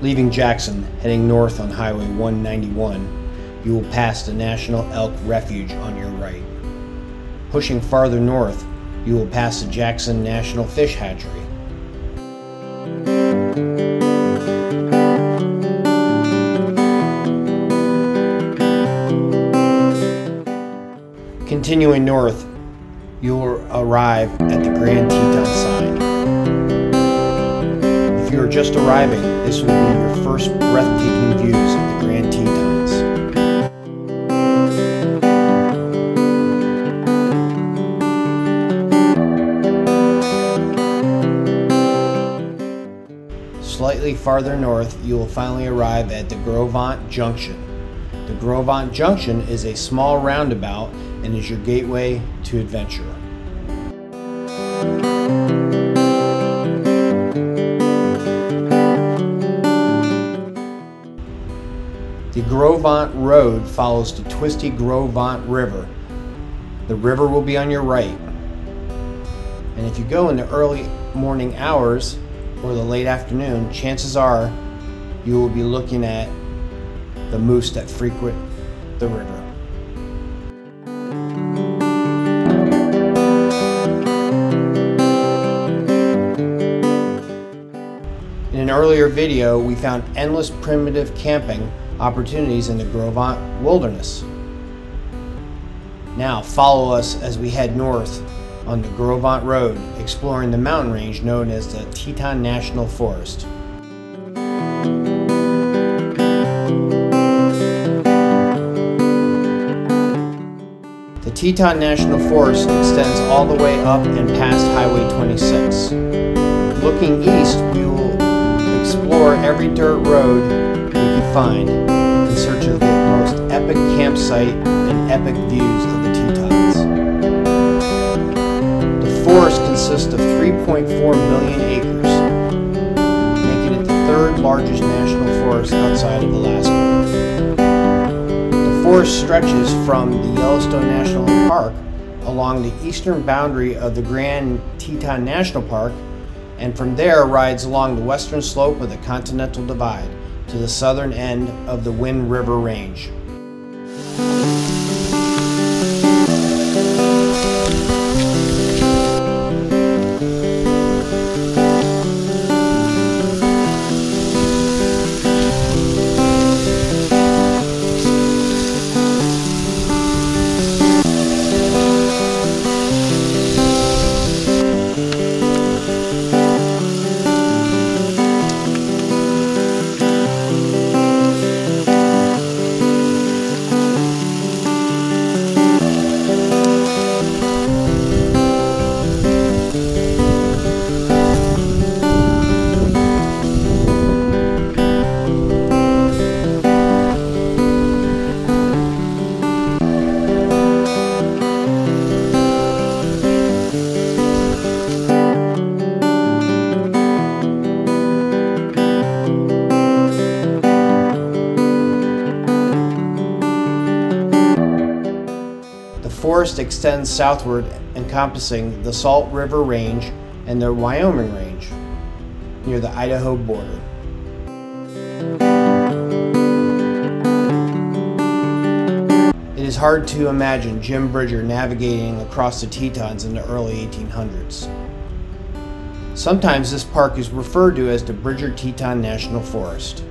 Leaving Jackson, heading north on Highway 191, you will pass the National Elk Refuge on your right. Pushing farther north, you will pass the Jackson National Fish Hatchery. Continuing north, you will arrive at the Grand Teton sign. If you are just arriving, this will be your first breathtaking views of the Grand Tetons. Slightly farther north, you will finally arrive at the Gros Junction. The Gros Junction is a small roundabout and is your gateway to adventure. Ventre Road follows the twisty Gros Ventre River. The river will be on your right. And if you go in the early morning hours or the late afternoon, chances are you will be looking at the moose that frequent the river. In an earlier video, we found endless primitive camping opportunities in the Gros Ventre wilderness. Now follow us as we head north on the Gros Ventre Road, exploring the mountain range known as the Teton National Forest. The Teton National Forest extends all the way up and past Highway 26. Looking east, we will explore every dirt road find in search of the most epic campsite and epic views of the Tetons. The forest consists of 3.4 million acres, making it the third largest national forest outside of Alaska The forest stretches from the Yellowstone National Park along the eastern boundary of the Grand Teton National Park and from there rides along the western slope of the Continental Divide to the southern end of the Wind River Range. Forest extends southward, encompassing the Salt River Range and the Wyoming Range, near the Idaho border. It is hard to imagine Jim Bridger navigating across the Tetons in the early 1800s. Sometimes this park is referred to as the Bridger Teton National Forest.